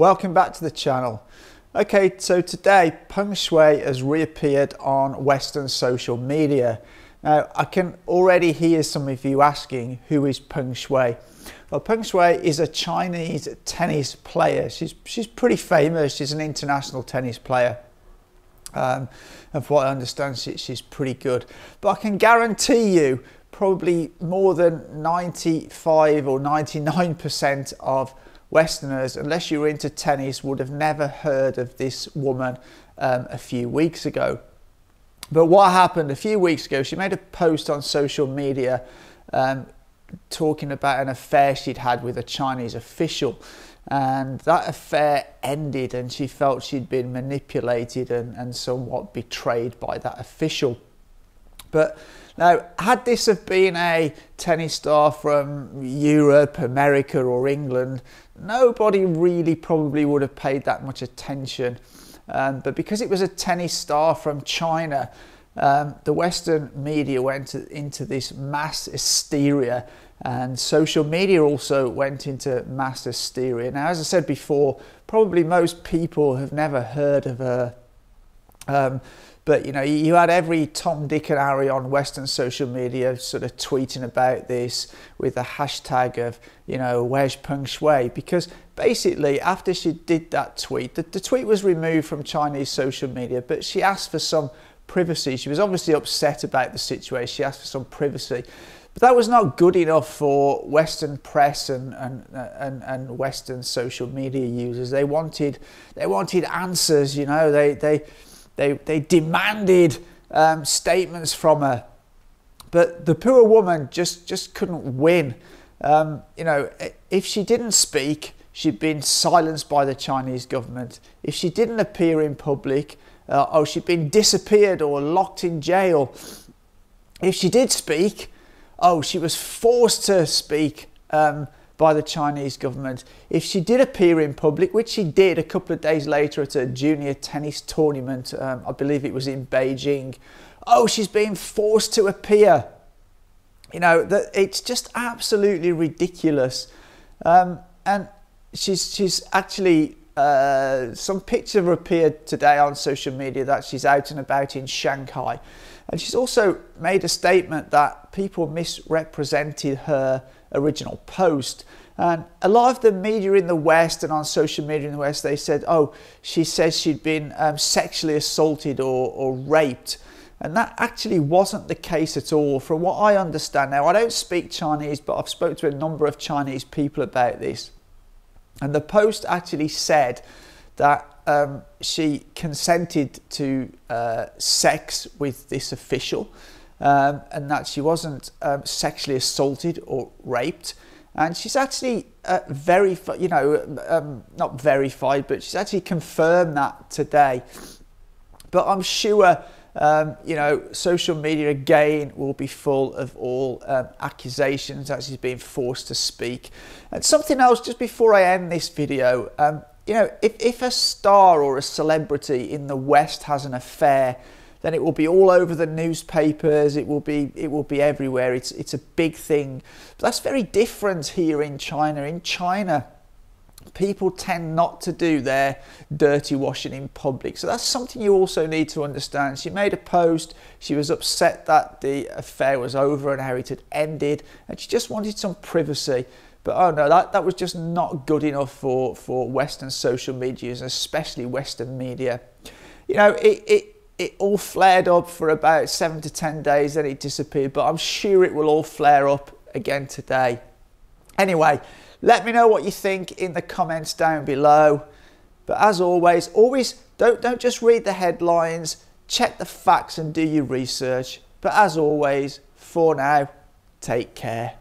Welcome back to the channel. Okay, so today Peng Shuai has reappeared on Western social media. Now, I can already hear some of you asking, who is Peng Shuai? Well, Peng Shuai is a Chinese tennis player. She's, she's pretty famous. She's an international tennis player. Um, and from what I understand, she, she's pretty good. But I can guarantee you, probably more than 95 or 99% of Westerners, unless you were into tennis, would have never heard of this woman um, a few weeks ago. But what happened a few weeks ago, she made a post on social media um, talking about an affair she'd had with a Chinese official. And that affair ended, and she felt she'd been manipulated and, and somewhat betrayed by that official. But now, had this have been a tennis star from Europe, America, or England, nobody really probably would have paid that much attention. Um, but because it was a tennis star from China, um, the Western media went into this mass hysteria, and social media also went into mass hysteria. Now, as I said before, probably most people have never heard of her. Um, but you know, you had every Tom, Dick, and Harry on Western social media sort of tweeting about this with the hashtag of, you know, where's Peng Shuai? Because basically, after she did that tweet, the, the tweet was removed from Chinese social media, but she asked for some privacy. She was obviously upset about the situation. She asked for some privacy. But that was not good enough for Western press and, and, and, and Western social media users. They wanted, they wanted answers, you know, they, they, they, they demanded um, statements from her. But the poor woman just, just couldn't win. Um, you know, if she didn't speak, she'd been silenced by the Chinese government. If she didn't appear in public, uh, oh, she'd been disappeared or locked in jail. If she did speak, oh, she was forced to speak. Um, by the Chinese government. If she did appear in public, which she did a couple of days later at a junior tennis tournament, um, I believe it was in Beijing, oh, she's being forced to appear. You know, that it's just absolutely ridiculous. Um, and she's, she's actually uh, some picture appeared today on social media that she's out and about in Shanghai. And she's also made a statement that people misrepresented her original post. And a lot of the media in the West and on social media in the West, they said, oh, she says she'd been um, sexually assaulted or, or raped. And that actually wasn't the case at all, from what I understand. Now, I don't speak Chinese, but I've spoken to a number of Chinese people about this. And the post actually said that um, she consented to uh, sex with this official um, and that she wasn't um, sexually assaulted or raped. And she's actually uh, verified, you know, um, not verified, but she's actually confirmed that today. But I'm sure, um, you know, social media again will be full of all um, accusations that she's being forced to speak. And something else, just before I end this video, you know, if, if a star or a celebrity in the West has an affair, then it will be all over the newspapers. It will be it will be everywhere. It's it's a big thing. But that's very different here in China. In China, people tend not to do their dirty washing in public. So that's something you also need to understand. She made a post. She was upset that the affair was over and how it had ended, and she just wanted some privacy. But oh no, that, that was just not good enough for, for Western social medias, especially Western media. You know, it, it it all flared up for about seven to 10 days, then it disappeared, but I'm sure it will all flare up again today. Anyway, let me know what you think in the comments down below. But as always, always don't, don't just read the headlines, check the facts and do your research. But as always, for now, take care.